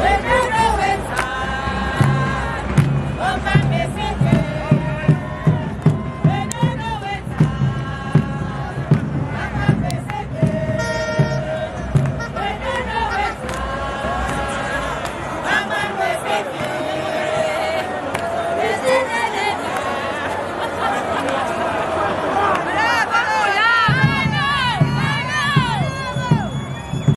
Amen.